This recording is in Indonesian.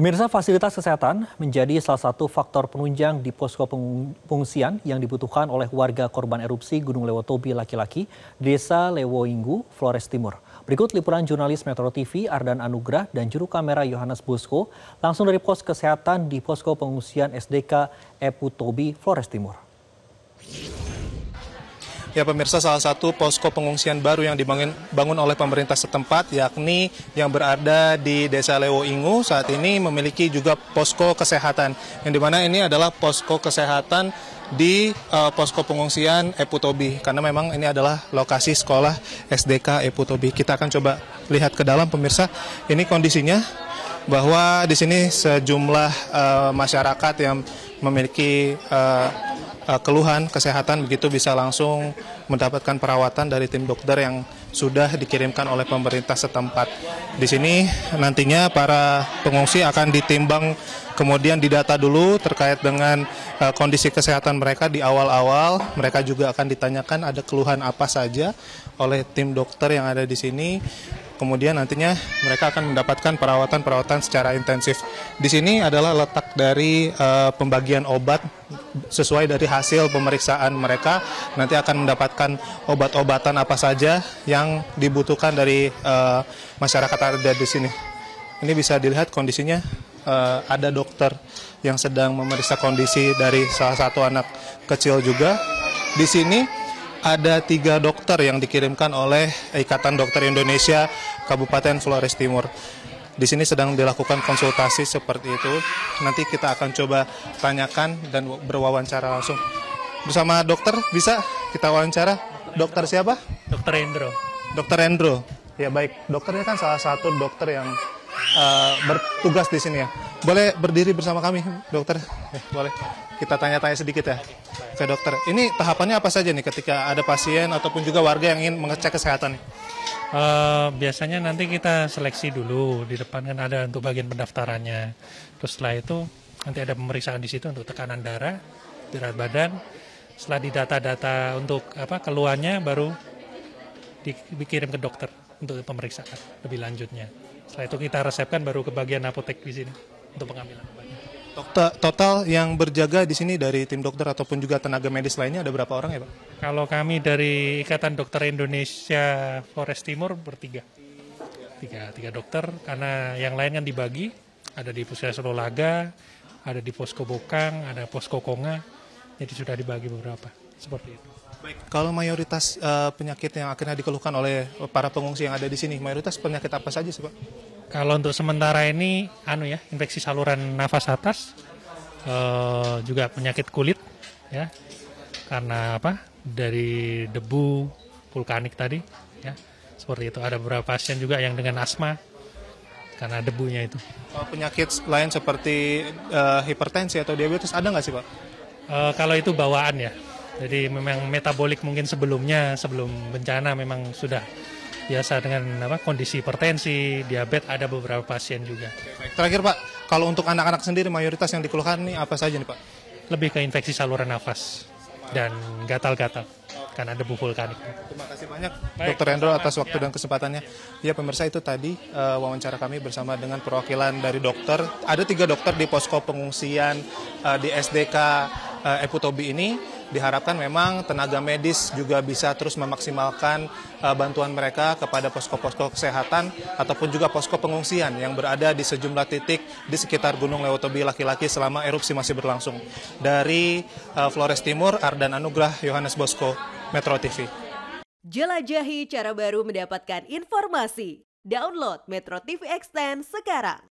Pemirsa fasilitas kesehatan menjadi salah satu faktor penunjang di posko pengungsian yang dibutuhkan oleh warga korban erupsi Gunung Lewotobi laki-laki, Desa Lewoinggu, Flores Timur. Berikut liputan jurnalis Metro TV Ardan Anugrah dan juru kamera Yohanes Bosko langsung dari pos kesehatan di posko pengungsian SDK Eputobi, Flores Timur. Ya pemirsa salah satu posko pengungsian baru yang dibangun bangun oleh pemerintah setempat yakni yang berada di Desa Lewo Ingu saat ini memiliki juga posko kesehatan yang di mana ini adalah posko kesehatan di uh, posko pengungsian Eputobi karena memang ini adalah lokasi sekolah SDK Eputobi. Kita akan coba lihat ke dalam pemirsa. Ini kondisinya bahwa di sini sejumlah uh, masyarakat yang memiliki uh, uh, keluhan kesehatan begitu bisa langsung mendapatkan perawatan dari tim dokter yang sudah dikirimkan oleh pemerintah setempat. Di sini nantinya para pengungsi akan ditimbang kemudian didata dulu terkait dengan uh, kondisi kesehatan mereka di awal-awal. Mereka juga akan ditanyakan ada keluhan apa saja oleh tim dokter yang ada di sini kemudian nantinya mereka akan mendapatkan perawatan-perawatan secara intensif. Di sini adalah letak dari uh, pembagian obat sesuai dari hasil pemeriksaan mereka nanti akan mendapatkan obat-obatan apa saja yang dibutuhkan dari uh, masyarakat ada di sini. Ini bisa dilihat kondisinya uh, ada dokter yang sedang memeriksa kondisi dari salah satu anak kecil juga. Di sini ada tiga dokter yang dikirimkan oleh Ikatan Dokter Indonesia Kabupaten Flores Timur. Di sini sedang dilakukan konsultasi seperti itu. Nanti kita akan coba tanyakan dan berwawancara langsung. Bersama dokter bisa kita wawancara. Dokter siapa? Dokter Endro. Dokter Endro. Ya baik, dokternya kan salah satu dokter yang uh, bertugas di sini ya. Boleh berdiri bersama kami, dokter? Eh, boleh. Kita tanya-tanya sedikit ya ke dokter. Ini tahapannya apa saja nih ketika ada pasien ataupun juga warga yang ingin mengecek kesehatan? Uh, biasanya nanti kita seleksi dulu di depan kan ada untuk bagian pendaftarannya. Terus setelah itu nanti ada pemeriksaan di situ untuk tekanan darah, berat badan. Setelah di data-data untuk apa keluarnya baru dikirim ke dokter untuk pemeriksaan lebih lanjutnya. Setelah itu kita resepkan baru ke bagian apotek di sini untuk pengambilan obatnya. Total yang berjaga di sini dari tim dokter ataupun juga tenaga medis lainnya ada berapa orang ya Pak? Kalau kami dari Ikatan Dokter Indonesia Flores Timur bertiga. Tiga, tiga dokter karena yang lain kan dibagi. Ada di Puskesmas Lolaga, ada di Posko Bokang, ada Posko Konga. Jadi sudah dibagi beberapa. Seperti itu. Baik, kalau mayoritas uh, penyakit yang akhirnya dikeluhkan oleh para pengungsi yang ada di sini, mayoritas penyakit apa saja sih Pak? Kalau untuk sementara ini, anu ya, infeksi saluran nafas atas, uh, juga penyakit kulit, ya, karena apa? Dari debu vulkanik tadi, ya, seperti itu. Ada beberapa pasien juga yang dengan asma karena debunya itu. Oh, penyakit lain seperti uh, hipertensi atau diabetes ada nggak sih pak? Uh, kalau itu bawaan ya, jadi memang metabolik mungkin sebelumnya sebelum bencana memang sudah biasa dengan apa kondisi hipertensi, diabetes ada beberapa pasien juga. Terakhir Pak, kalau untuk anak-anak sendiri mayoritas yang dikeluhkan nih apa saja nih Pak? Lebih ke infeksi saluran nafas dan gatal-gatal karena debu vulkanik. Terima kasih banyak Baik, Dokter Endro atas waktu ya. dan kesempatannya. Ya pemirsa itu tadi uh, wawancara kami bersama dengan perwakilan dari dokter. Ada tiga dokter di posko pengungsian uh, di SDK uh, eh, Eputobi ini diharapkan memang tenaga medis juga bisa terus memaksimalkan uh, bantuan mereka kepada posko-posko kesehatan ataupun juga posko pengungsian yang berada di sejumlah titik di sekitar Gunung Lewotobi laki-laki selama erupsi masih berlangsung. Dari uh, Flores Timur, Ardan Anugrah, Yohanes Bosco, Metro TV. Jelajahi cara baru mendapatkan informasi. Download Metro TV Extend sekarang.